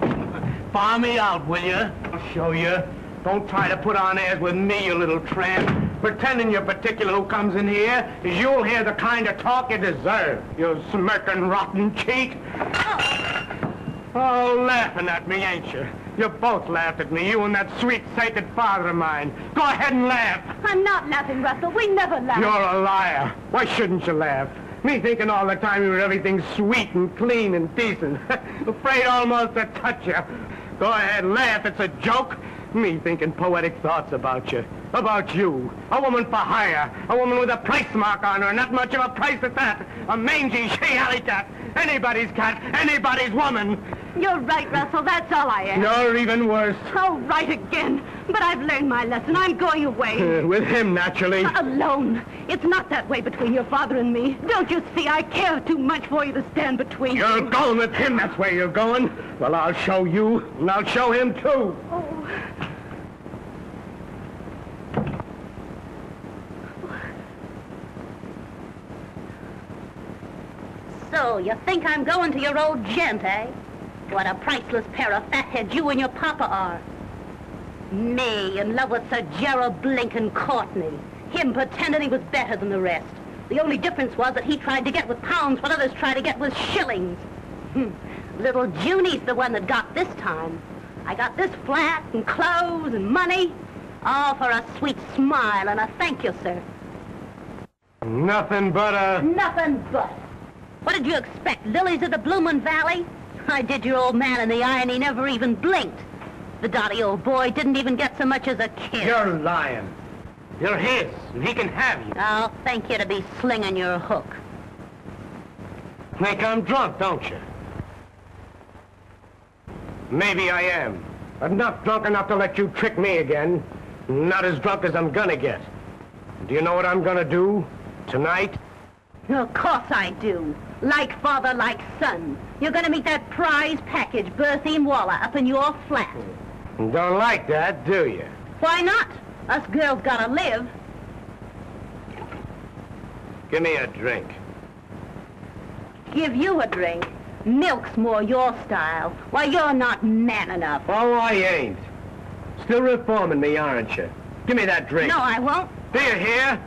Bar me out, will you? I'll show you. Don't try to put on airs with me, you little tramp. Pretending you're particular who comes in here, is you'll hear the kind of talk you deserve, you smirking, rotten cheat. Oh, laughing at me, ain't you? You both laughed at me, you and that sweet, sainted father of mine. Go ahead and laugh. I'm not laughing, Russell. We never laugh. You're a liar. Why shouldn't you laugh? Me thinking all the time you were everything sweet and clean and decent. Afraid almost to touch you. Go ahead, laugh. It's a joke. Me thinking poetic thoughts about you. About you. A woman for hire. A woman with a price mark on her. Not much of a price at that. A mangy she-alley cat. Anybody's cat. Anybody's woman. You're right, Russell. That's all I am. You're even worse. Oh, right again. But I've learned my lesson. I'm going away. With him, naturally. Alone. It's not that way between your father and me. Don't you see? I care too much for you to stand between You're you. going with him. That's where you're going. Well, I'll show you. And I'll show him, too. Oh. So, you think I'm going to your old gent, eh? What a priceless pair of fatheads you and your papa are. Me in love with Sir Gerald Blinken Courtney. Him pretending he was better than the rest. The only difference was that he tried to get with pounds what others tried to get with shillings. Hmm. Little Junie's the one that got this time. I got this flat and clothes and money. All for a sweet smile and a thank you, sir. Nothing but a... Nothing but. What did you expect, lilies of the bloomin' valley? I did your old man in the eye and he never even blinked. The dotty old boy didn't even get so much as a kiss. You're lying. You're his, and he can have you. I'll thank you to be slinging your hook. Think I'm drunk, don't you? Maybe I am. But not drunk enough to let you trick me again. Not as drunk as I'm gonna get. Do you know what I'm gonna do? Tonight? Of course I do. Like father, like son. You're gonna meet that prize package, Berthine Waller, up in your flat. Don't like that, do you? Why not? Us girls gotta live. Give me a drink. Give you a drink. Milk's more your style. Why, you're not man enough. Oh, I ain't. Still reforming me, aren't you? Give me that drink. No, I won't. Do you hear?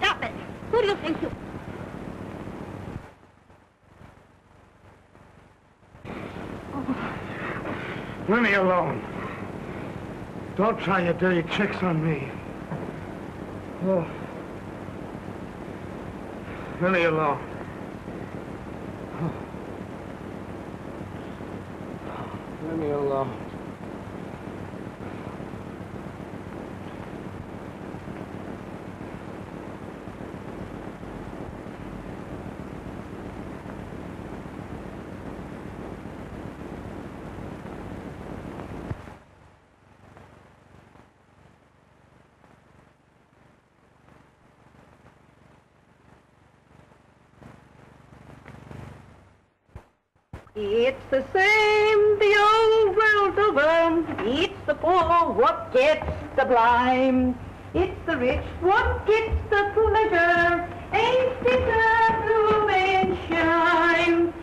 Stop it. Who do you think you... Leave me alone. Don't try your dirty tricks on me. Oh. Leave me alone. Oh. Leave me alone. It's the same the old world over. It's the poor what gets the blame. It's the rich what gets the pleasure. Ain't deserved to mention.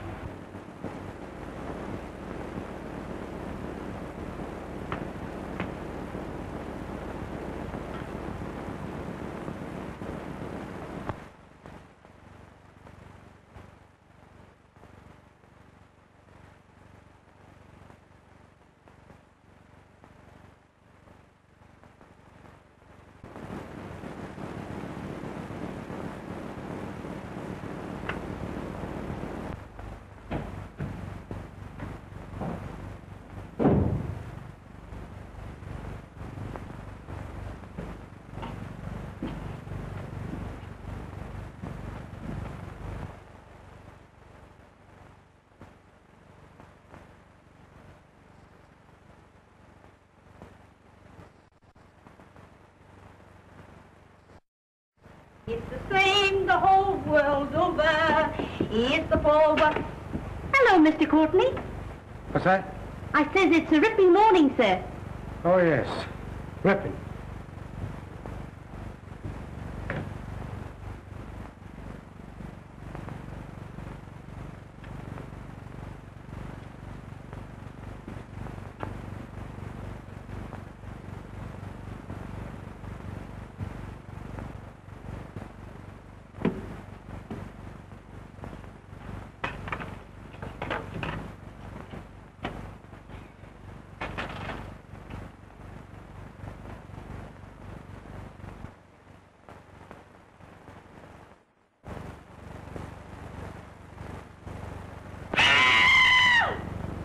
It's the same the whole It's the what... Hello, Mr. Courtney. What's that? I says it's a ripping morning, sir. Oh, yes. Ripping.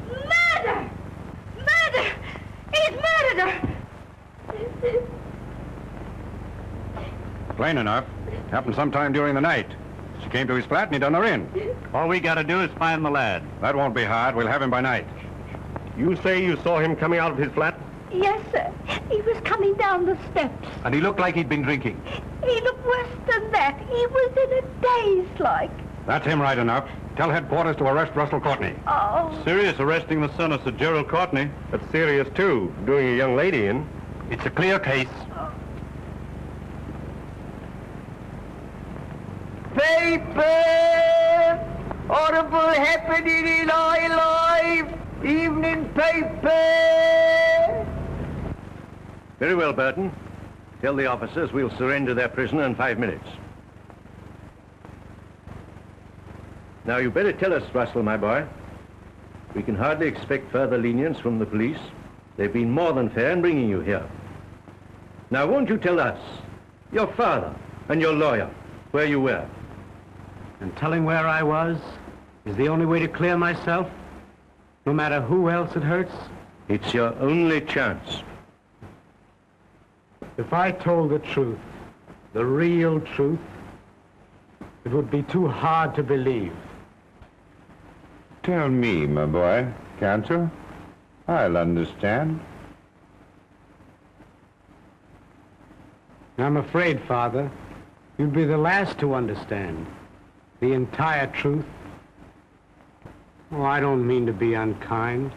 Murder! Murder! He's murdered her! Plain enough. Happened sometime during the night. She came to his flat and he done her in. All we gotta do is find the lad. That won't be hard. We'll have him by night. You say you saw him coming out of his flat? Yes, sir. He was coming down the steps. And he looked like he'd been drinking. He looked worse than that. He was in a daze like. That's him right enough. Tell headquarters to arrest Russell Courtney. Oh. Serious arresting the son of Sir Gerald Courtney. That's serious, too. Doing a young lady in. It's a clear case. Paper! Horrible happening in our life! Evening paper! Very well, Burton. Tell the officers we'll surrender their prisoner in five minutes. Now, you better tell us, Russell, my boy. We can hardly expect further lenience from the police. They've been more than fair in bringing you here. Now, won't you tell us, your father and your lawyer, where you were? And telling where I was is the only way to clear myself, no matter who else it hurts. It's your only chance. If I told the truth, the real truth, it would be too hard to believe. Tell me, my boy, can't you? I'll understand. I'm afraid, Father, you'd be the last to understand the entire truth. Oh, I don't mean to be unkind.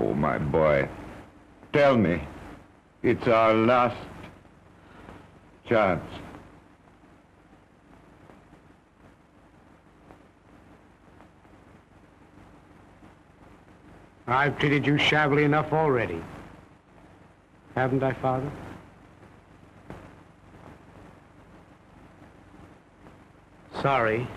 Oh, my boy, tell me. It's our last chance. I've treated you shabbily enough already. Haven't I, Father? Sorry.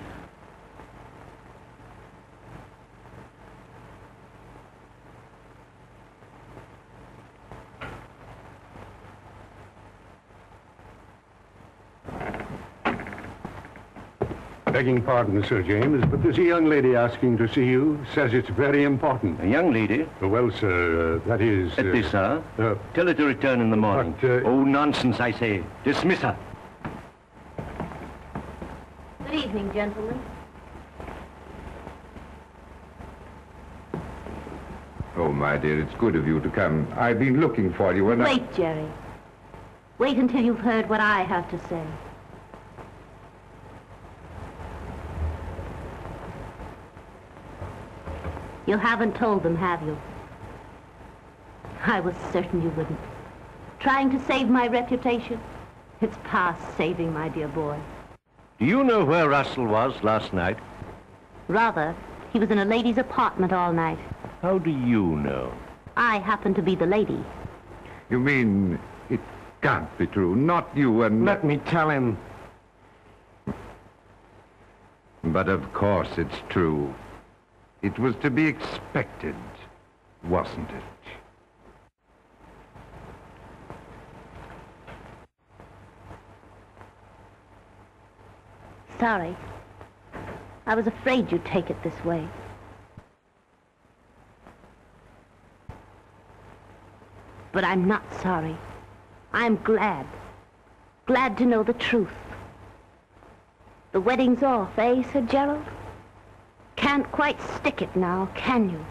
Begging pardon, Sir James, but there's a young lady asking to see you. Says it's very important. A young lady? well, sir, uh, that is... At uh, this hour? uh, Tell her to return in the morning. But, uh, oh, nonsense, I say. Dismiss her. Good evening, gentlemen. Oh, my dear, it's good of you to come. I've been looking for you and I... Wait, Jerry. Wait until you've heard what I have to say. You haven't told them, have you? I was certain you wouldn't. Trying to save my reputation? It's past saving, my dear boy. Do you know where Russell was last night? Rather, he was in a lady's apartment all night. How do you know? I happen to be the lady. You mean it can't be true? Not you and... Let me tell him. But of course it's true. It was to be expected, wasn't it? Sorry. I was afraid you'd take it this way. But I'm not sorry. I'm glad. Glad to know the truth. The wedding's off, eh, Sir Gerald? Can't quite stick it now, can you?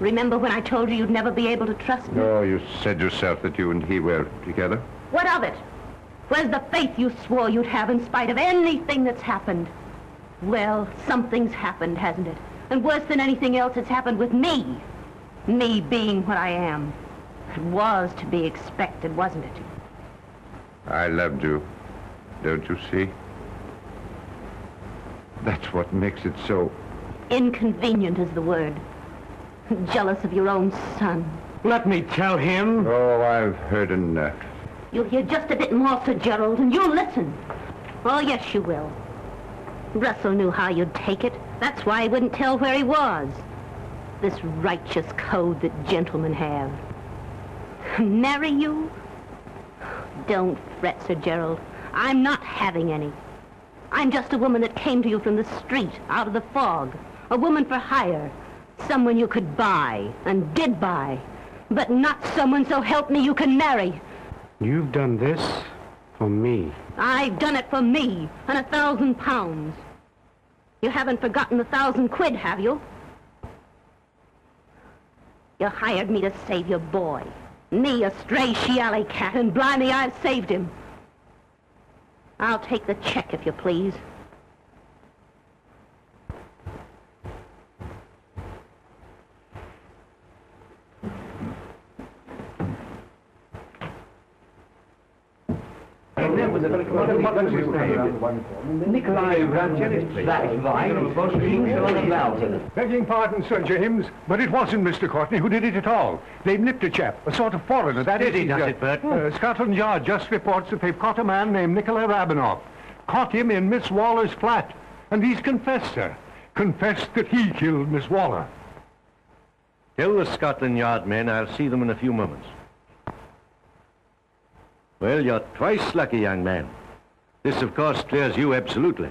Remember when I told you you'd never be able to trust me? Oh, you said yourself that you and he were together. What of it? Where's the faith you swore you'd have in spite of anything that's happened? Well, something's happened, hasn't it? And worse than anything else, it's happened with me. Me being what I am. It was to be expected, wasn't it? I loved you. Don't you see? That's what makes it so. Inconvenient is the word. Jealous of your own son. Let me tell him. Oh, I've heard enough. You'll hear just a bit more, Sir Gerald, and you'll listen. Oh, yes, you will. Russell knew how you'd take it. That's why he wouldn't tell where he was. This righteous code that gentlemen have. Marry you? Don't fret, Sir Gerald. I'm not having any. I'm just a woman that came to you from the street, out of the fog. A woman for hire. Someone you could buy, and did buy. But not someone, so help me, you can marry. You've done this for me. I've done it for me, and a thousand pounds. You haven't forgotten the thousand quid, have you? You hired me to save your boy. Me, a stray she-alley cat, and blimey, I've saved him. I'll take the check, if you please. Nikolai Begging pardon, Sir James, but it wasn't Mr. Courtney who did it at all. They've nipped a chap, a sort of foreigner. That is, Steady, he's, does it, Burton? Uh, Scotland Yard just reports that they've caught a man named Nikolai Rabinoff. Caught him in Miss Waller's flat. And he's confessed, sir. Confessed that he killed Miss Waller. Tell the Scotland Yard men I'll see them in a few moments. Well, you're twice lucky, young man. This, of course, clears you absolutely.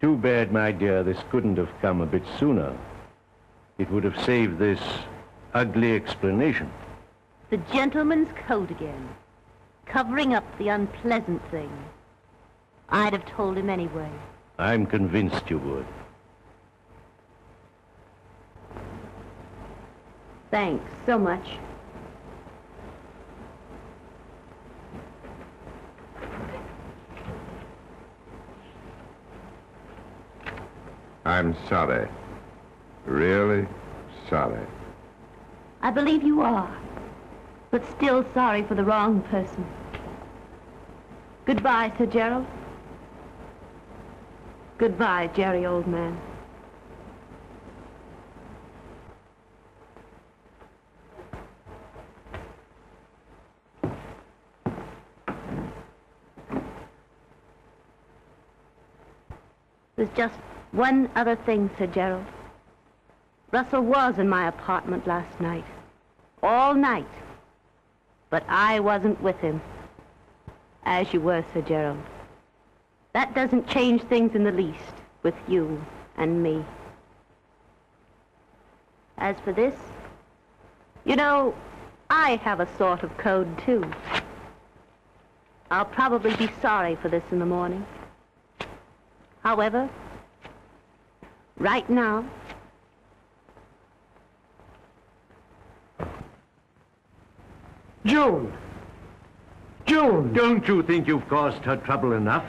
Too bad, my dear, this couldn't have come a bit sooner. It would have saved this ugly explanation. The gentleman's code again. Covering up the unpleasant thing. I'd have told him anyway. I'm convinced you would. Thanks so much. I'm sorry. Really sorry. I believe you are. But still sorry for the wrong person. Goodbye, Sir Gerald. Goodbye, Jerry, old man. There's just one other thing, Sir Gerald. Russell was in my apartment last night. All night. But I wasn't with him. As you were, Sir Gerald. That doesn't change things in the least with you and me. As for this, you know, I have a sort of code, too. I'll probably be sorry for this in the morning. However, right now, June! June! Don't you think you've caused her trouble enough?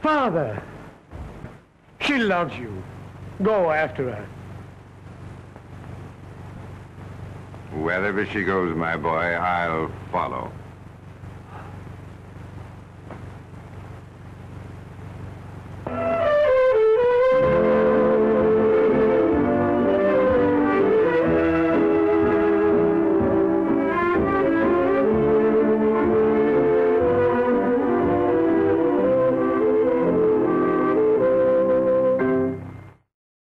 Father! She loves you. Go after her. Wherever she goes, my boy, I'll follow.